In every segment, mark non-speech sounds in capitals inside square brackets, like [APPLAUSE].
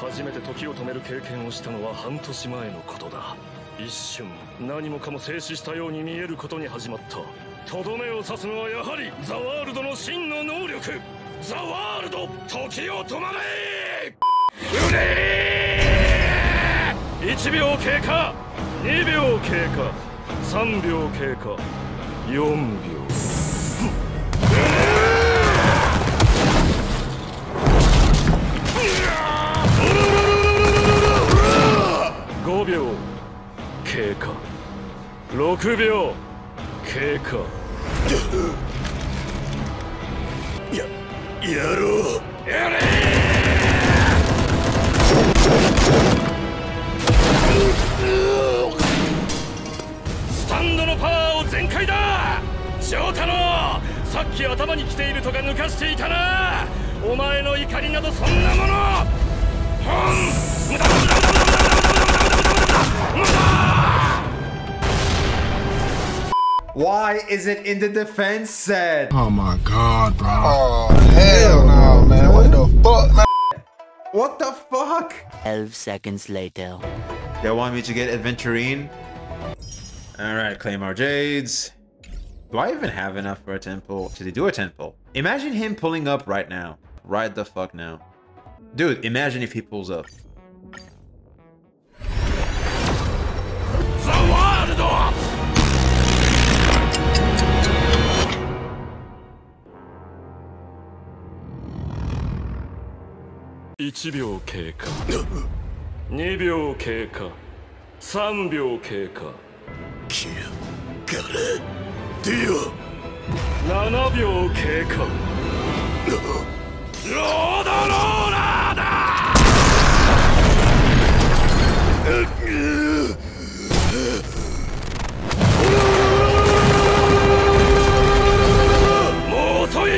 初めて時を止める経験をしたのは半年前のことだ。一瞬何もかも静止したように見えることに始まった。とどめを刺すのはやはりザワールドの真の能力。ザワールド時を止まれ!うね1秒経過2秒経過3秒経過4秒5秒。経過。6秒。経過。ややろう。やれ。スタンドのパワーを全開だ。翔太郎さっき頭に来ているとか抜かしていたな。お前の怒りなどそんなもの。ほ Why is it in the defense set? Oh my god, bro. Oh, hell no, man. What the fuck, man? What the fuck? 12 seconds later. They want me to get Aventurine? Alright, Claymore Jades. Do I even have enough for a ten pull? Should they do a ten pull? Imagine him pulling up right now. Right the fuck now. Dude, imagine if he pulls up. 1秒経過。2秒経過。3秒経過。キルガレディオ。7秒経過。ロードローラーだ！もう遅い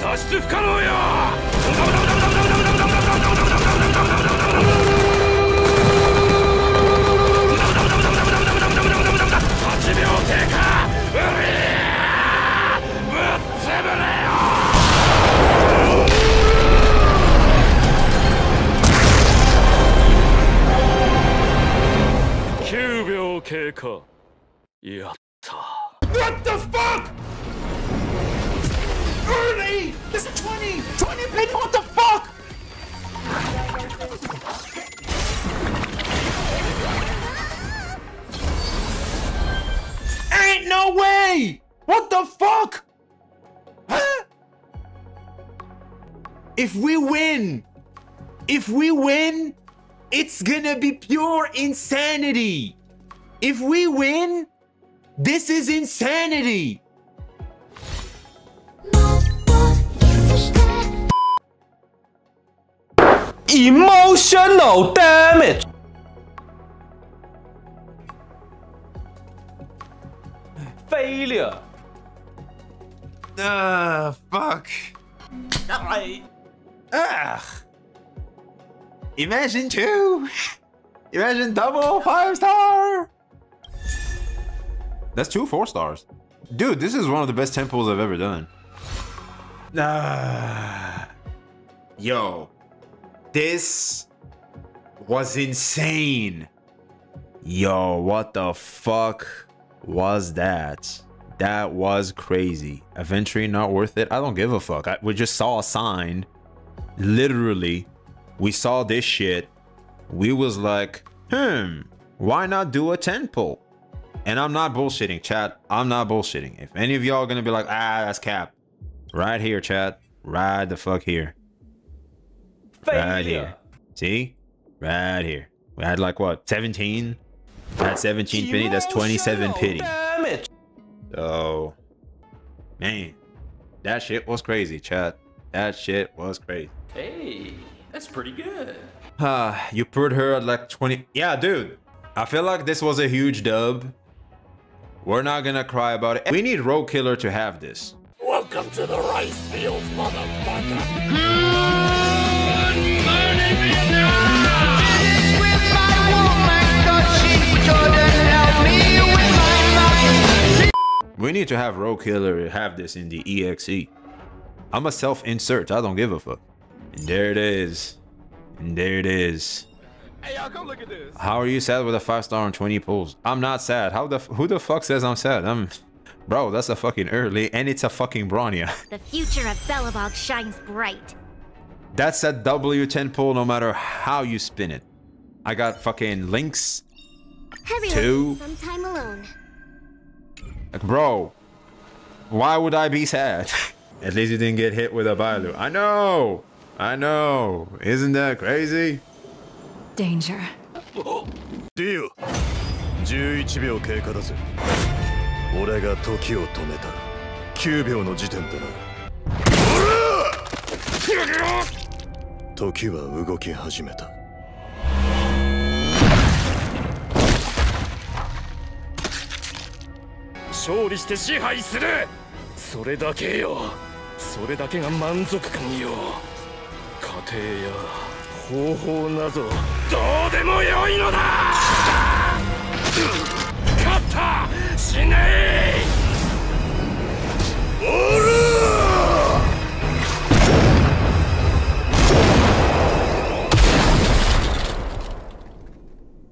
脱出不可能よ 経過やった What the fuck? Ernie! This is 20! 20 pin, what the fuck? Ain't no way! What the fuck? Huh? If we win, if we win, it's gonna be pure insanity. If we win, this is insanity! Emotional damage. Failure. Ah, fuck. I... Ugh. Imagine two. Imagine double five star. That's two four stars. Dude, this is one of the best ten pulls I've ever done. Ah. Yo. This was insane. Yo, what the fuck was that? That was crazy. Eventually not worth it. I don't give a fuck. I, we just saw a sign. Literally, we saw this shit. We was like, hmm, why not do a ten pull? And I'm not bullshitting, chat. I'm not bullshitting. If any of y'all gonna be like, ah, that's cap. Right here, chat. Right the fuck here. Right here. See? Right here. We had like what? 17? Had 17 penny. That's 27 pity. Damage. So, man, that shit was crazy, chat. That shit was crazy. Hey, that's pretty good. Ah, [SIGHS] you put her at like 20. Yeah, dude. I feel like this was a huge dub. We're not gonna cry about it. We need Road Killer to have this. Welcome to the rice fields, motherfucker. We need to have Road Killer have this in the EXE. I'm a self-insert. I don't give a fuck. And there it is. And there it is. Hey, y'all, come look at this. How are you sad with a five star and 20 pulls? I'm not sad. How the who the fuck says I'm sad? I'm bro, that's a fucking early and it's a fucking Bronya. [LAUGHS] The future of Belobog shines bright. That's a W10 pull no matter how you spin it. I got fucking Lynx. Everyone Two. needs some time alone. Like, bro, why would I be sad? [LAUGHS] At least you didn't get hit with a Bailu. I know. I know. Isn't that crazy? Danger. ディオ11秒経過だぜ。俺が時を止めた。9秒の時点でな時は動き始めた。勝利して支配する。それだけよ。それだけが満足感よ。過程や方法などどうでもよいのだ！勝った！